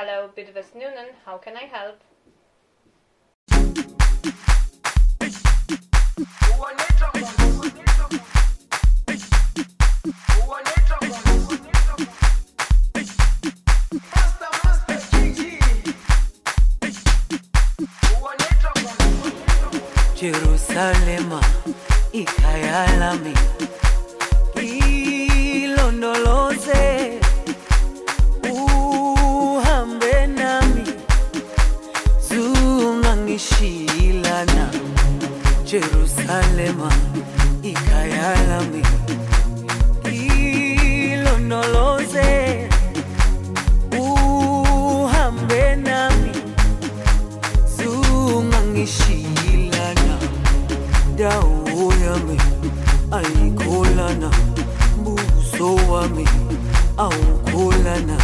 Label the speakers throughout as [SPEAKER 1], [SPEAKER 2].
[SPEAKER 1] Hello, Bidvest Noonan. How can I help?
[SPEAKER 2] Jerusalema ikhaya lami Jerusalema ikhaya lami ilondoloze uhambe nami. Zungangishilana. Dawo yami ayikholana buso wami. Awukholana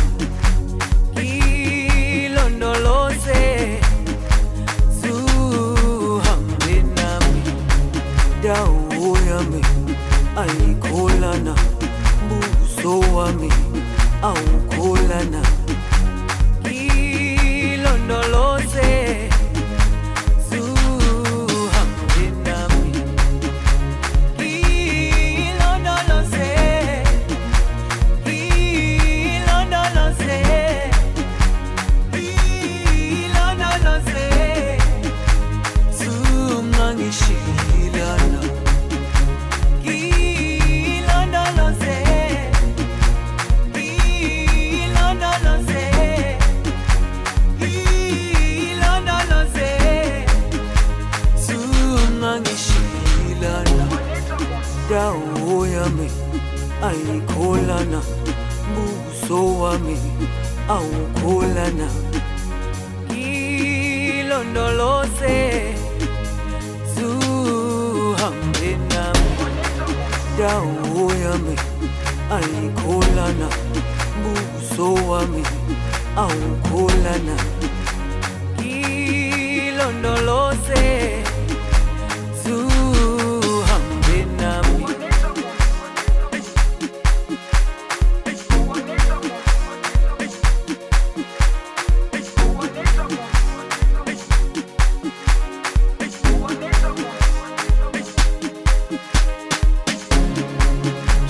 [SPEAKER 2] buso wami awukholana dawo yami ayikholana buso wami awukholana. Ilondoloze zuhambe nami. Dawo yami ayikholana buso wami awukholana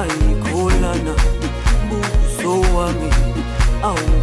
[SPEAKER 2] ayikholana buso wami awukholana